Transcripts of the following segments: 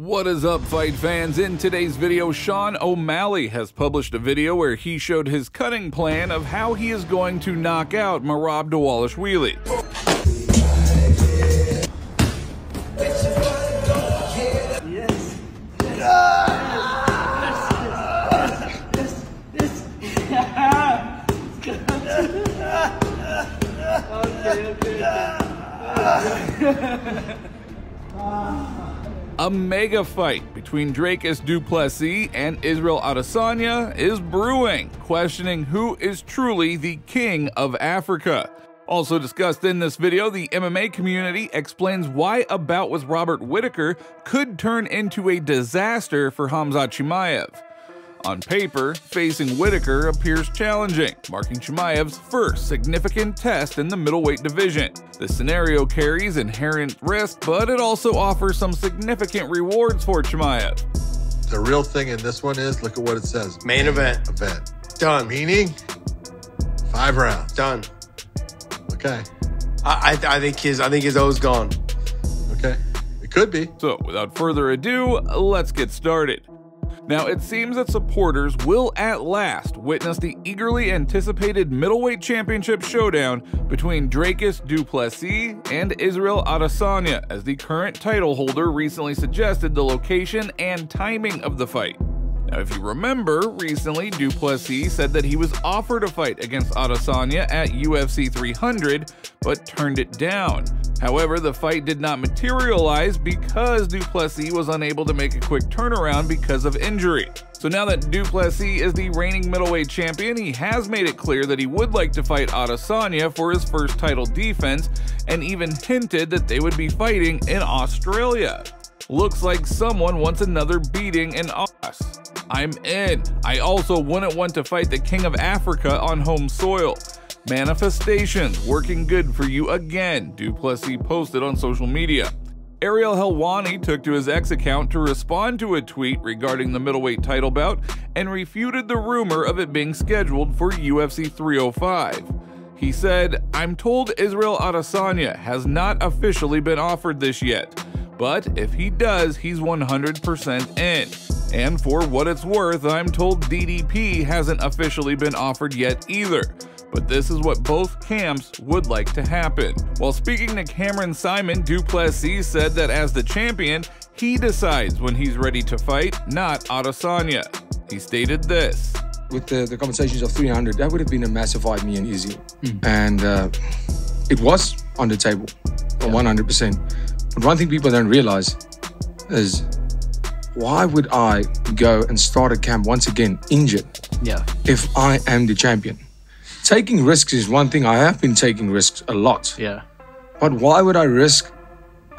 What is up, fight fans? In today's video, Sean O'Malley has published a video where he showed his cutting plan of how he is going to knock out Merab Dvalishvili. A mega fight between Dricus Du Plessis and Israel Adesanya is brewing, questioning who is truly the king of Africa. Also discussed in this video, the MMA community explains why a bout with Robert Whittaker could turn into a disaster for Khamzat Chimaev. On paper, facing Whittaker appears challenging, marking Chimaev's first significant test in the middleweight division. The scenario carries inherent risk, but it also offers some significant rewards for Chimaev. The real thing in this one is look at what it says. Main event. Event. Done. Meaning five rounds. Done. Okay. I, I, I think his I think his O's gone. Okay. It could be. So, without further ado, let's get started. Now, it seems that supporters will at last witness the eagerly anticipated middleweight championship showdown between Dricus Du Plessis and Israel Adesanya, as the current title holder recently suggested the location and timing of the fight. Now, if you remember, recently Du Plessis said that he was offered a fight against Adesanya at UFC 300, but turned it down. However, the fight did not materialize because Du Plessis was unable to make a quick turnaround because of injury. So now that Du Plessis is the reigning middleweight champion, he has made it clear that he would like to fight Adesanya for his first title defense, and even hinted that they would be fighting in Australia. Looks like someone wants another beating in Aus. I'm in. I also wouldn't want to fight the King of Africa on home soil. Manifestations working good for you again, Du Plessis posted on social media. Ariel Helwani took to his X account to respond to a tweet regarding the middleweight title bout and refuted the rumor of it being scheduled for UFC 305. He said, I'm told Israel Adesanya has not officially been offered this yet, but if he does, he's 100% in. And for what it's worth, I'm told DDP hasn't officially been offered yet either. But this is what both camps would like to happen. While speaking to Cameron Saaiman, Du Plessis said that as the champion, he decides when he's ready to fight, not Adesanya. He stated this. With the, the conversations of 300, that would have been a massive fight, me and Izzy. Mm. And uh, it was on the table, yeah. 100%. But one thing people don't realize is why would I go and start a camp once again injured yeah. if I am the champion? Taking risks is one thing. I have been taking risks a lot. Yeah. But why would I risk?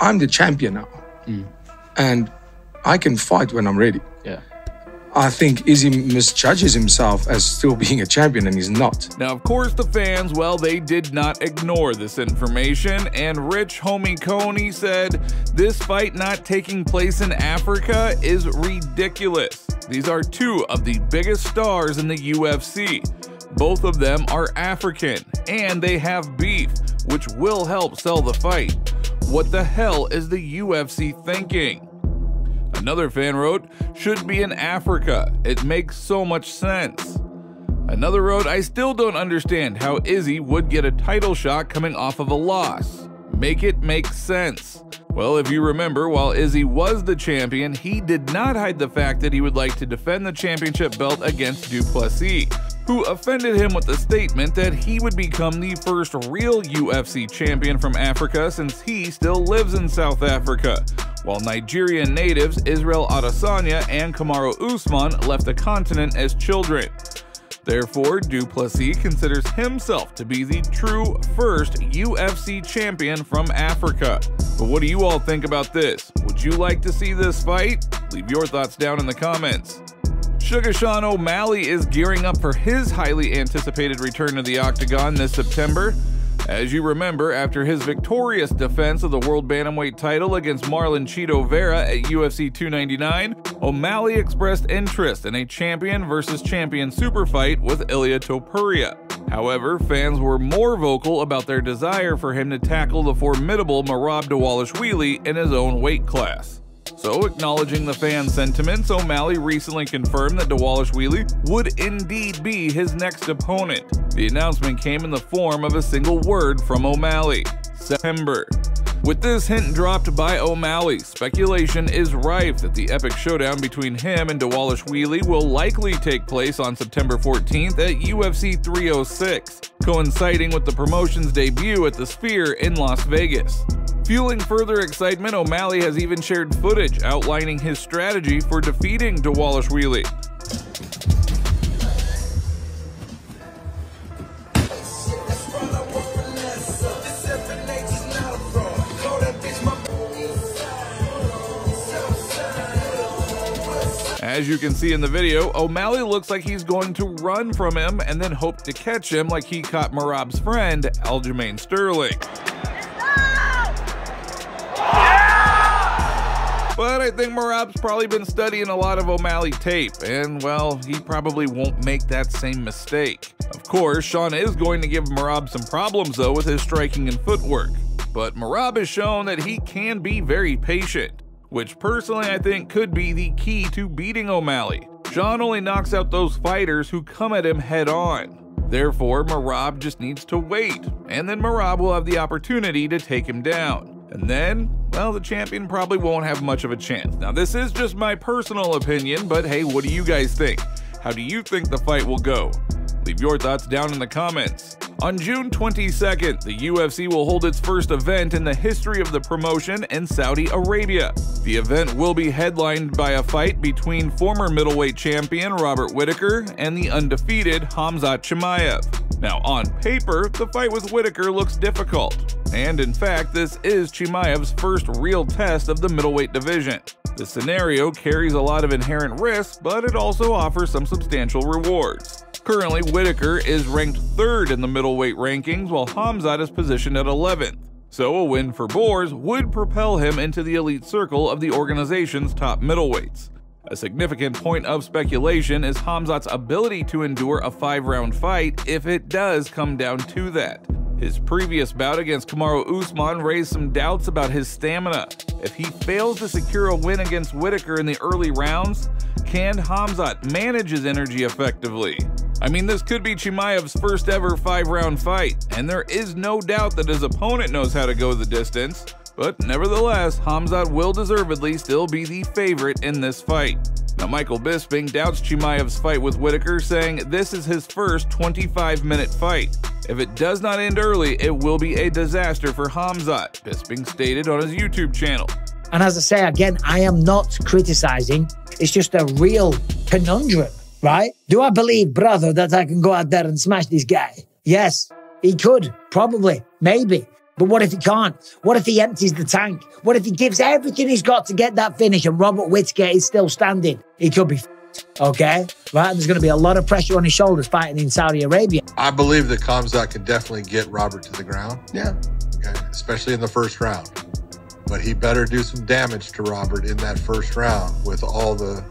I'm the champion now. Mm. And I can fight when I'm ready. Yeah. I think Izzy misjudges himself as still being a champion and he's not. Now, of course, the fans, well, they did not ignore this information, and Rich Homie Coney said, This fight not taking place in Africa is ridiculous. These are two of the biggest stars in the UFC. Both of them are African, and they have beef, which will help sell the fight. What the hell is the UFC thinking? Another fan wrote, should be in Africa. It makes so much sense. Another wrote, I still don't understand how Izzy would get a title shot coming off of a loss. Make it make sense. Well, if you remember, while Izzy was the champion, he did not hide the fact that he would like to defend the championship belt against Du Plessis, who offended him with the statement that he would become the first real UFC champion from Africa since he still lives in South Africa, while Nigerian natives Israel Adesanya and Kamaru Usman left the continent as children. Therefore, Du Plessis considers himself to be the true first UFC champion from Africa. But what do you all think about this? Would you like to see this fight? Leave your thoughts down in the comments. Sugar Sean O'Malley is gearing up for his highly anticipated return to the octagon this September. As you remember, after his victorious defense of the World Bantamweight title against Marlon Chito Vera at UFC 299, O'Malley expressed interest in a champion versus champion super fight with Ilia Topuria. However, fans were more vocal about their desire for him to tackle the formidable Merab Dvalishvili in his own weight class. So, acknowledging the fan sentiments, O'Malley recently confirmed that Dvalishvili would indeed be his next opponent. The announcement came in the form of a single word from O'Malley September. With this hint dropped by O'Malley, speculation is rife that the epic showdown between him and Dvalishvili will likely take place on September 14th at UFC 306, coinciding with the promotion's debut at the Sphere in Las Vegas. Fueling further excitement, O'Malley has even shared footage outlining his strategy for defeating Dvalishvili. As you can see in the video, O'Malley looks like he's going to run from him and then hope to catch him like he caught Merab's friend, Aljamain Sterling. But I think Merab's probably been studying a lot of O'Malley tape, and well, he probably won't make that same mistake. Of course, Sean is going to give Merab some problems though with his striking and footwork, but Merab has shown that he can be very patient which personally I think could be the key to beating O'Malley. Sean only knocks out those fighters who come at him head on. Therefore, Merab just needs to wait, and then Merab will have the opportunity to take him down. And then, well, the champion probably won't have much of a chance. Now, this is just my personal opinion, but hey, what do you guys think? How do you think the fight will go? Leave your thoughts down in the comments. On June 22nd, the UFC will hold its first event in the history of the promotion in Saudi Arabia. The event will be headlined by a fight between former middleweight champion Robert Whittaker and the undefeated Khamzat Chimaev. Now, on paper, the fight with Whittaker looks difficult, and in fact, this is Chimaev's first real test of the middleweight division. The scenario carries a lot of inherent risks, but it also offers some substantial rewards. Currently, Whittaker is ranked third in the middleweight rankings, while Khamzat is positioned at 11th. So a win for Borz would propel him into the elite circle of the organization's top middleweights. A significant point of speculation is Khamzat's ability to endure a five-round fight if it does come down to that. His previous bout against Kamaru Usman raised some doubts about his stamina. If he fails to secure a win against Whittaker in the early rounds, can Khamzat manage his energy effectively? I mean, this could be Chimaev's first ever five round fight, and there is no doubt that his opponent knows how to go the distance. But nevertheless, Khamzat will deservedly still be the favorite in this fight. Now, Michael Bisping doubts Chimaev's fight with Whittaker, saying this is his first 25 minute fight. If it does not end early, it will be a disaster for Khamzat, Bisping stated on his YouTube channel. And as I say again, I am not criticizing, it's just a real conundrum right? Do I believe, brother, that I can go out there and smash this guy? Yes, he could, probably, maybe. But what if he can't? What if he empties the tank? What if he gives everything he's got to get that finish and Robert Whittaker is still standing? He could be okay, right? And there's going to be a lot of pressure on his shoulders fighting in Saudi Arabia. I believe that Khamzat can definitely get Robert to the ground. Yeah. Okay, especially in the first round. But he better do some damage to Robert in that first round with all the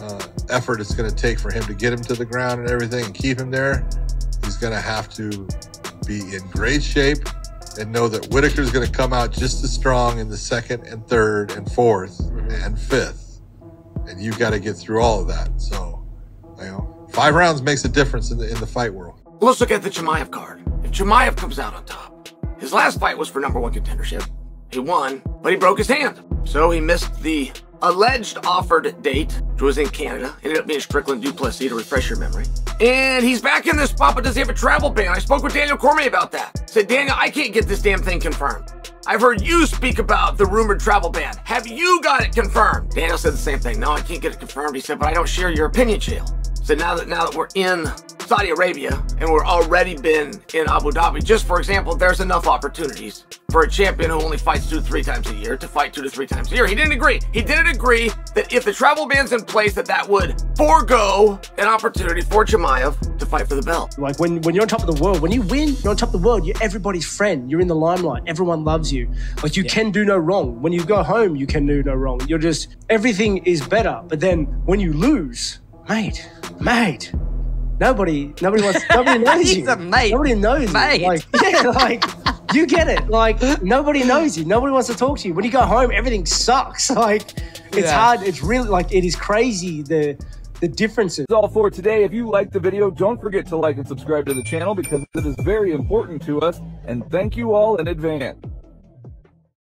uh, effort it's going to take for him to get him to the ground and everything and keep him there, he's going to have to be in great shape and know that Whittaker's going to come out just as strong in the second and third and 4th mm-hmm. and fifth. And you've got to get through all of that. So, you know, five rounds makes a difference in the in the fight world. Let's look at the Chimaev card. If Chimaev comes out on top, his last fight was for number one contendership. He won, but he broke his hand. So he missed the alleged offered date, which was in Canada. Ended up being Strickland Du Plessis to refresh your memory. And he's back in this spot, but does he have a travel ban? I spoke with Daniel Cormier about that. Said, Daniel, I can't get this damn thing confirmed. I've heard you speak about the rumored travel ban. Have you got it confirmed? Daniel said the same thing. No, I can't get it confirmed. He said, but I don't share your opinion, Chael. So now that now that we're in Saudi Arabia and we're already been in Abu Dhabi, just for example, there's enough opportunities for a champion who only fights two to three times a year to fight two to three times a year. He didn't agree. He didn't agree that if the travel ban's in place, that that would forego an opportunity for Chimaev to fight for the belt. Like when, when you're on top of the world, when you win, you're on top of the world. You're everybody's friend. You're in the limelight. Everyone loves you. Like you yeah. can do no wrong. When you go home, you can do no wrong. You're just everything is better. But then when you lose, mate, mate. Nobody, nobody wants, nobody knows He's you. a mate. Nobody knows mate. You. Like, yeah, like you get it. Like nobody knows you. Nobody wants to talk to you. When you go home, everything sucks. Like it's Yeah. hard. It's really like it is crazy the the differences. That's all for today. If you liked the video, don't forget to like and subscribe to the channel because it is very important to us. And thank you all in advance.